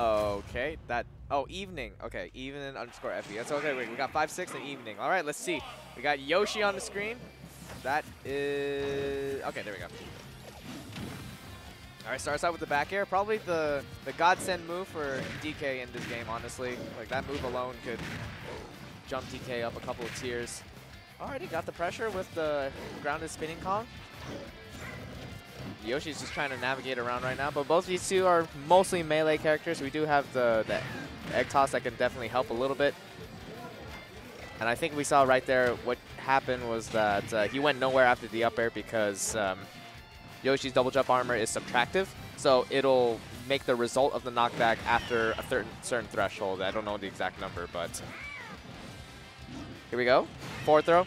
Okay, that. Oh, evening. Okay, evening underscore FE. That's okay. Wait, we got 5 6 and evening. All right, let's see. We got Yoshi on the screen. That is. Okay, there we go. All right, starts out with the back air. Probably the, the godsend move for DK in this game, honestly. Like, that move alone could jump DK up a couple of tiers. Already got the pressure with the grounded spinning Kong. Yoshi's just trying to navigate around right now, but both of these two are mostly melee characters. We do have the, the egg toss that can definitely help a little bit. And I think we saw right there what happened was that uh, he went nowhere after the up air because um, Yoshi's double jump armor is subtractive. So it'll make the result of the knockback after a certain, certain threshold. I don't know the exact number, but here we go. Forward throw.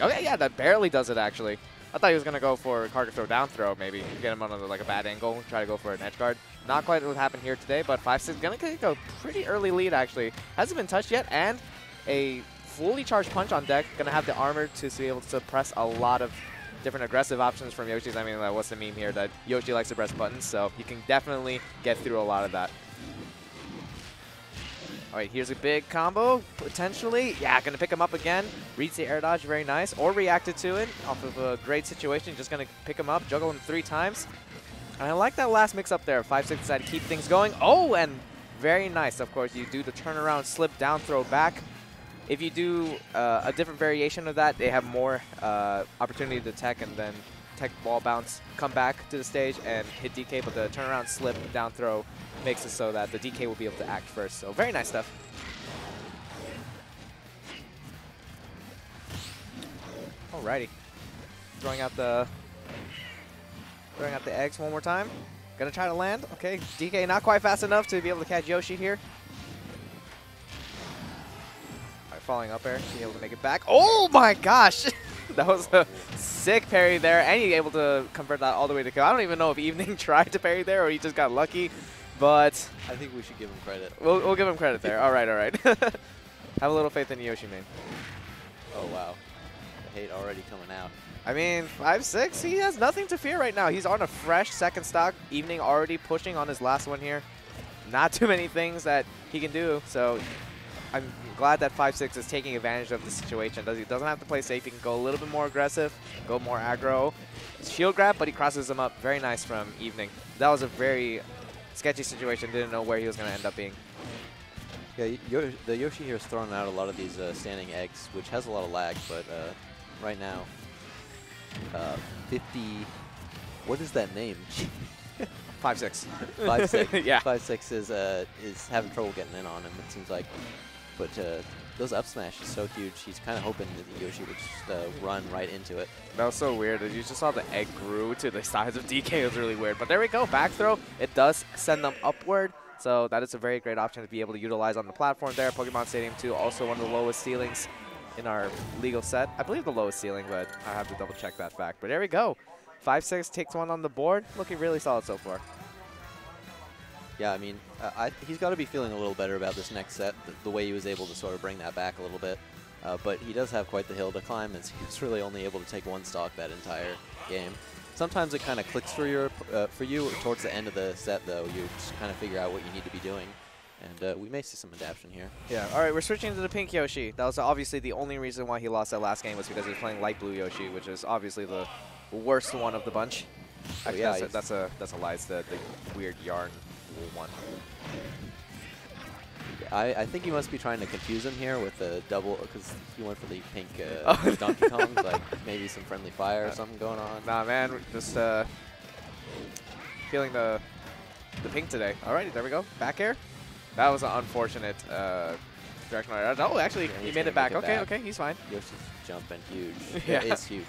Okay, yeah, that barely does it actually. I thought he was going to go for a cargo throw down throw, maybe. Get him on a, like a bad angle, try to go for an edge guard. Not quite what happened here today, but 5-6 going to take a pretty early lead, actually. Hasn't been touched yet, and a fully charged punch on deck. Going to have the armor to be able to suppress a lot of different aggressive options from Yoshi's. I mean, like, what's the meme here? That Yoshi likes to press buttons, so he can definitely get through a lot of that. All right, here's a big combo, potentially. Yeah, going to pick him up again. Reads the air dodge, very nice. Or reacted to it off of a great situation. Just going to pick him up, juggle him three times. And I like that last mix-up there. 5-6 decided to keep things going. Oh, and very nice, of course. You do the turnaround, slip, down, throw back. If you do uh, a different variation of that, they have more uh, opportunity to tech and then tech ball bounce, come back to the stage and hit DK, but the turnaround, slip, down throw makes it so that the DK will be able to act first. So very nice stuff. Alrighty. Throwing out the throwing out the eggs one more time. Gonna try to land. Okay, DK not quite fast enough to be able to catch Yoshi here. Alright, falling up air, being able to make it back. Oh my gosh! that was a sick parry there, and he able to convert that all the way to kill. I don't even know if Evening tried to parry there or he just got lucky. But I think we should give him credit. We'll, we'll give him credit there. all right, all right. Have a little faith in Yoshi, man. Oh, wow. The hate already coming out. I mean, 5-6, he has nothing to fear right now. He's on a fresh second stock. Evening already pushing on his last one here. Not too many things that he can do, so I'm glad that 5-6 is taking advantage of the situation. Does He doesn't have to play safe. He can go a little bit more aggressive, go more aggro. Shield grab, but he crosses him up. Very nice from Evening. That was a very sketchy situation. Didn't know where he was going to end up being. Yeah, Yo the Yoshi here is throwing out a lot of these uh, standing eggs, which has a lot of lag, but uh, right now, uh, 50, what is that name? 5-6. 5-6. yeah. 5-6 is, uh, is having trouble getting in on him, it seems like. But uh, those up smash is so huge. He's kind of hoping that Yoshi would just uh, run right into it. That was so weird. You just saw the egg grew to the size of DK. It was really weird. But there we go. Back throw. It does send them upward. So that is a very great option to be able to utilize on the platform there. Pokemon Stadium 2, also one of the lowest ceilings in our legal set. I believe the lowest ceiling, but I have to double check that fact. But there we go. 5-6 takes one on the board. Looking really solid so far. Yeah, I mean, uh, I, he's got to be feeling a little better about this next set, the, the, way he was able to sort of bring that back a little bit. Uh, but he does have quite the hill to climb, and he's really only able to take one stock that entire game. Sometimes it kind of clicks for, your, uh, for you towards the end of the set, though. You just kind of figure out what you need to be doing. And uh, we may see some adaptation here. Yeah, all right, we're switching to the pink Yoshi. That was obviously the only reason why he lost that last game was because he was playing light blue Yoshi, which is obviously the worst one of the bunch. Oh, yeah, that's a, that's a, that's a lie. It's the, the weird yarn one. I, I think you must be trying to confuse him here with the double, because he went for the pink uh, oh. Donkey Kong, like maybe some friendly fire or something going on. Nah, man, just uh, feeling the the pink today. Alrighty, there we go. Back air. That was an unfortunate uh, direction. Oh, actually, yeah, he made it back. It okay, back. okay, he's fine. Yoshi's jumping huge. yeah, it's huge.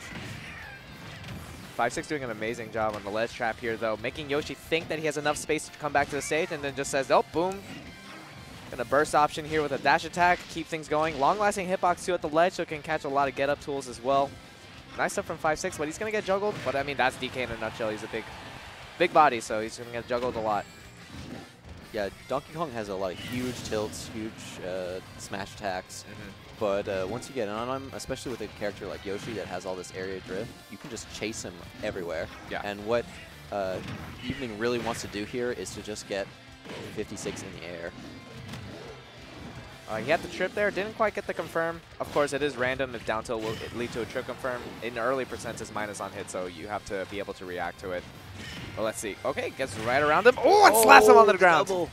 5-6 doing an amazing job on the ledge trap here, though, making Yoshi think that he has enough space to come back to the stage, and then just says, oh, boom. Gonna burst option here with a dash attack, keep things going. Long-lasting hitbox, too, at the ledge, so can catch a lot of get-up tools as well. Nice stuff from 5-6, but he's gonna get juggled. But, I mean, that's DK in a nutshell. He's a big, big body, so he's gonna get juggled a lot. Yeah, Donkey Kong has a lot of huge tilts, huge uh, smash attacks. Mm -hmm. But uh, once you get on him, especially with a character like Yoshi that has all this area drift, you can just chase him everywhere. Yeah. And what uh, Evening really wants to do here is to just get 56 in the air. Uh, he had the trip there, didn't quite get the confirm. Of course, it is random if down tilt will lead to a trip confirm. In early percent is minus on hit, so you have to be able to react to it. But let's see. Okay, gets right around him. Oh, and slaps him onto the ground. double.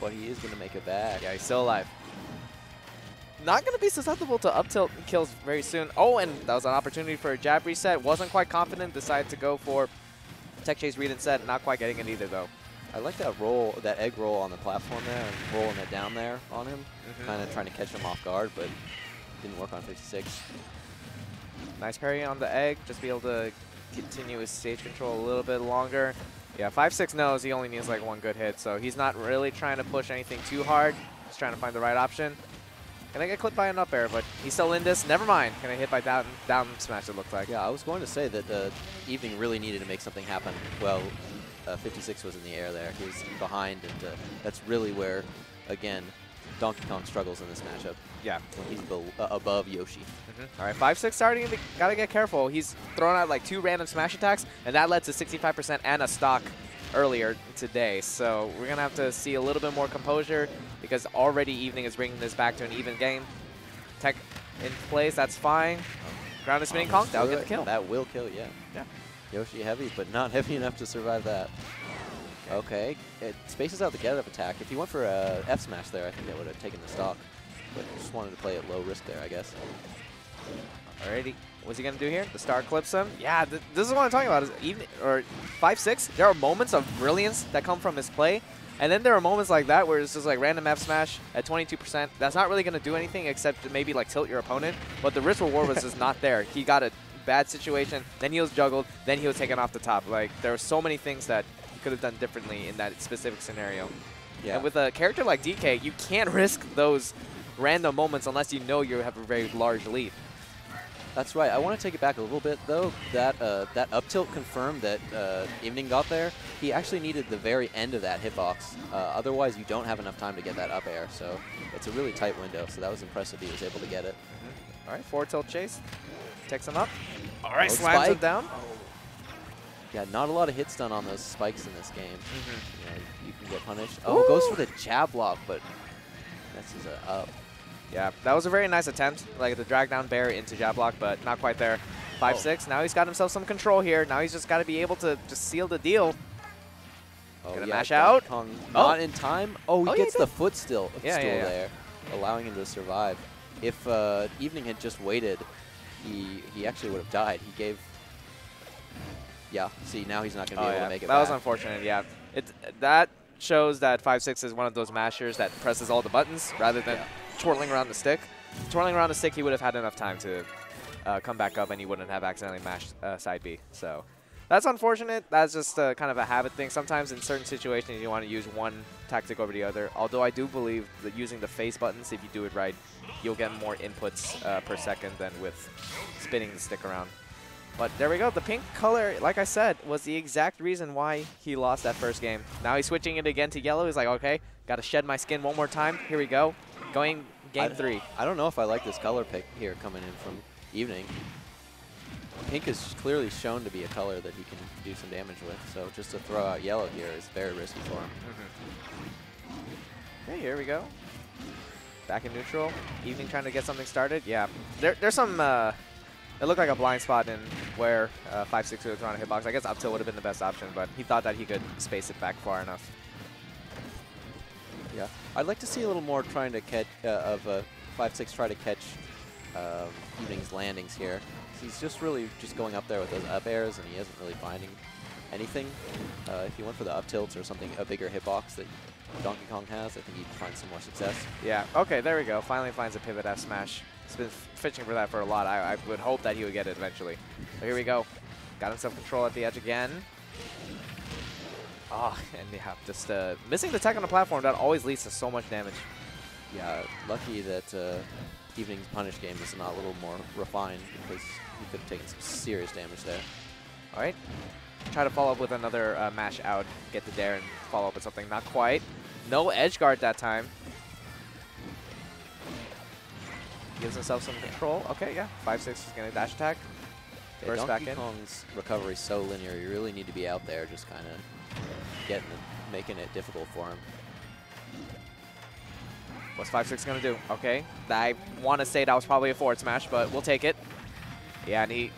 But he is going to make it back. Yeah, he's still alive. Not going to be susceptible to up tilt kills very soon. Oh, and that was an opportunity for a jab reset. Wasn't quite confident. Decided to go for tech chase read and set. Not quite getting it either, though. I like that roll, that egg roll on the platform there, and rolling it down there on him, Mhm. kind of trying to catch him off guard, but didn't work on 56. Nice parry on the egg. Just be able to continue his stage control a little bit longer. Yeah, 5-6 knows he only needs like one good hit, so he's not really trying to push anything too hard. He's trying to find the right option. Gonna get clipped by an up air, but he's still in this. Never mind. Gonna hit by down, down smash, it looks like. Yeah, I was going to say that uh, Evening really needed to make something happen. Well, uh, 56 was in the air there. He was behind, and uh, that's really where, again, Donkey Kong struggles in this matchup Yeah. when he's uh, above Yoshi. Mhm. All right, 5-6 starting. Gotta get careful. He's throwing out like two random smash attacks, and that led to 65% and a stock earlier today. So we're gonna have to see a little bit more composure because already Evening is bringing this back to an even game. Tech in place, that's fine. Ground and spinning Kong, that'll get the kill. That will kill, yeah. Yeah. Yoshi heavy, but not heavy enough to survive that. Okay, it spaces out the get up attack. If he went for a F smash there, I think that would have taken the stock. But just wanted to play at low risk there, I guess. Alrighty, what's he gonna do here? The star clips him. Yeah, th this is what I'm talking about. Is even or five six. There are moments of brilliance that come from his play, and then there are moments like that where it's just like random F smash at 22%. That's not really gonna do anything except maybe like tilt your opponent. But the risk reward was just not there. He got a bad situation, then he was juggled, then he was taken off the top. Like there were so many things that could have done differently in that specific scenario. Yeah. And with a character like DK, you can't risk those random moments unless you know you have a very large lead. That's right. I want to take it back a little bit, though. That uh, that up tilt confirmed that uh, Evening got there. He actually needed the very end of that hitbox. Uh, otherwise, you don't have enough time to get that up air. So it's a really tight window. So that was impressive. He was able to get it. All right, forward tilt chase. Takes him up. All right, Oh, slams him down. Yeah, not a lot of hits done on those spikes in this game. Mhm. You, you can get punished. Oh, goes for the jab block, but messes it up. Yeah, that was a very nice attempt, like the drag down bear into jab block, but not quite there. 5-6, now he's got himself some control here. Now he's just got to be able to just seal the deal. Oh, Gonna yeah, mash out. Kong Oh. Not in time. Oh, he Oh, yeah, he gets the foot still, Yeah, still yeah, yeah. there, allowing him to survive. If uh, Evening had just waited, he he actually would have died. He gave. Yeah. See, now he's not going to be Oh, able yeah. to make it that back. was unfortunate, yeah. It, that shows that 5-6 is one of those mashers that presses all the buttons rather than Yeah. twirling around the stick. Twirling around the stick, he would have had enough time to uh, come back up and he wouldn't have accidentally mashed uh, side B. So that's unfortunate. That's just uh, kind of a habit thing. Sometimes in certain situations you want to use one tactic over the other. Although I do believe that using the face buttons, if you do it right, you'll get more inputs uh, per second than with spinning the stick around. But there we go. The pink color, like I said, was the exact reason why he lost that first game. Now he's switching it again to yellow. He's like, okay, got to shed my skin one more time. Here we go. Going game I- three. I don't know if I like this color pick here coming in from Evening. Pink is clearly shown to be a color that he can do some damage with, so just to throw out yellow here is very risky for him. Okay, here we go. Back in neutral. Evening trying to get something started. Yeah, there, there's some. Uh, it looked like a blind spot in where uh, 5-6 was on a hitbox. I guess up tilt would have been the best option, but he thought that he could space it back far enough. Yeah, I'd like to see a little more trying to catch uh, of uh, five six try to catch um, Evening's landings here. He's just really just going up there with those up airs, and he isn't really finding anything. Uh, if he went for the up tilts or something, a bigger hitbox that Donkey Kong has, I think he'd find some more success. Yeah, okay, there we go. Finally finds a pivot F smash. He's been fishing for that for a lot. I, I would hope that he would get it eventually. So here we go. Got himself control at the edge again. Oh, and yeah, just uh, missing the tech on the platform, that always leads to so much damage. Yeah, lucky that uh, Evening's punish game is not a little more refined because he could have taken some serious damage there. All right. Try to follow up with another uh, mash out. Get the dare and follow up with something. Not quite. No edge guard that time. Gives himself some control. Okay, yeah. 5-6 is going to dash attack. Yeah, Burst back Donkey in. Kong's recovery is so linear. You really need to be out there just kind of getting it, making it difficult for him. What's 5-6 going to do? Okay. I want to say that was probably a forward smash, but we'll take it. Yeah, and he...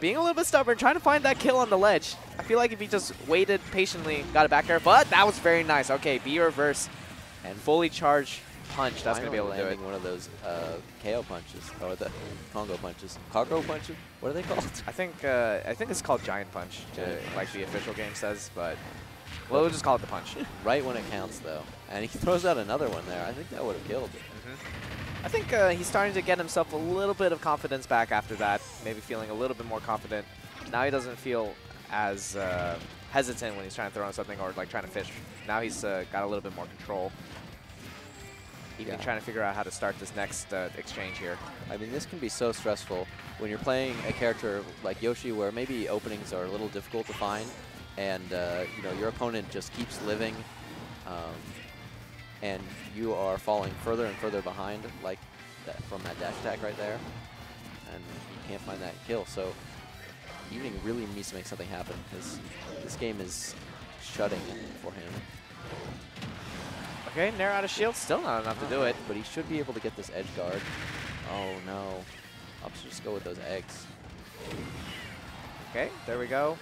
Being a little bit stubborn, trying to find that kill on the ledge. I feel like if he just waited patiently, got it back air, but that was very nice. Okay, B reverse and fully charged punch. That's going to be able to landing one of those uh, KO punches, or the Congo punches. Cargo punches? What are they called? I think uh, I think it's called Giant Punch, Giant like Punch. the official game says, but well, we'll just call it the punch. right when it counts, though. And he throws out another one there. I think that would have killed. I think uh, he's starting to get himself a little bit of confidence back after that, maybe feeling a little bit more confident. Now he doesn't feel as uh, hesitant when he's trying to throw on something or like trying to fish. Now he's uh, got a little bit more control. Even Yeah. trying to figure out how to start this next uh, exchange here. I mean, this can be so stressful when you're playing a character like Yoshi, where maybe openings are a little difficult to find, and uh, you know your opponent just keeps living, um, and you are falling further and further behind, like that from that dash attack right there, and you can't find that kill. So Evening really needs to make something happen because this game is shutting for him. Okay, Nair out of shield, still not enough to do it. But he should be able to get this edge guard. Oh no. I'll just go with those eggs. Okay, there we go.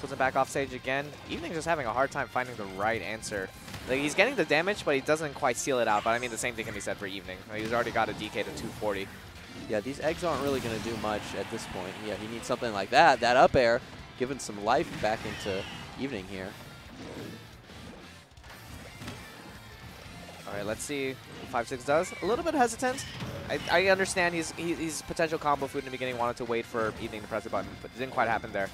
Puts him back off stage again. Evening's just having a hard time finding the right answer. Like he's getting the damage, but he doesn't quite seal it out. But I mean, the same thing can be said for Evening. Like, he's already got a DK to 240. Yeah, these eggs aren't really going to do much at this point. Yeah, he needs something like that. That up air, giving some life back into Evening here. All right, let's see what 5-6 does. A little bit hesitant. I, I understand he's he, he's potential combo food in the beginning. Wanted to wait for Evening to press the button, but it didn't quite happen there.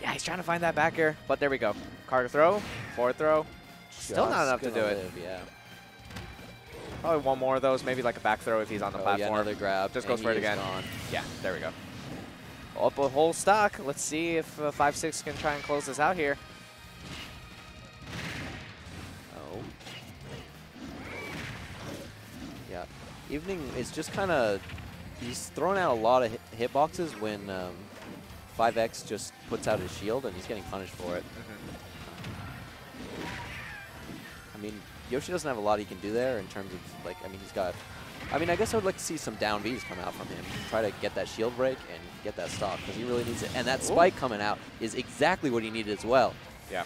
Yeah, he's trying to find that back air, but there we go. cargo throw, forward throw. Still not enough to do it. Yeah. Probably one more of those, maybe like a back throw if he's on the Oh, yeah, platform. another grab. Just goes for it again. gone. Yeah, there we go. Up a whole stock. Let's see if uh, 5-6 can try and close this out here. Evening is just kind of, he's throwing out a lot of hit hitboxes when um, 5X just puts out his shield and he's getting punished for it. I mean, Yoshi doesn't have a lot he can do there in terms of, like, I mean, he's got, I mean, I guess I would like to see some down Bs come out from him. Try to get that shield break and get that stock because he really needs it. And that spike coming out is exactly what he needed as well. Yeah.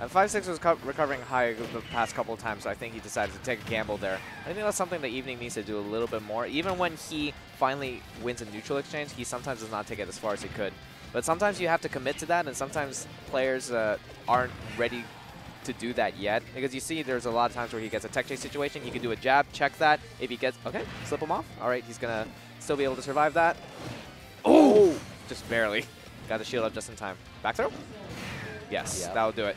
And 5-6 was recovering high the past couple of times, so I think he decided to take a gamble there. I think that's something that Evening needs to do a little bit more. Even when he finally wins a neutral exchange, he sometimes does not take it as far as he could. But sometimes you have to commit to that, and sometimes players uh, aren't ready to do that yet. Because you see there's a lot of times where he gets a tech chase situation, he can do a jab, check that. If he gets, okay, slip him off. All right, he's going to still be able to survive that. Oh! Just barely. Got the shield up just in time. Back throw? Yes, Yeah. that'll do it.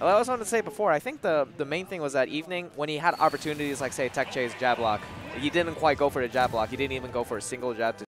Well, I was wanted to say before, I think the, the main thing was that evening when he had opportunities like, say, tech chase, jab block, he didn't quite go for the jab block. He didn't even go for a single jab to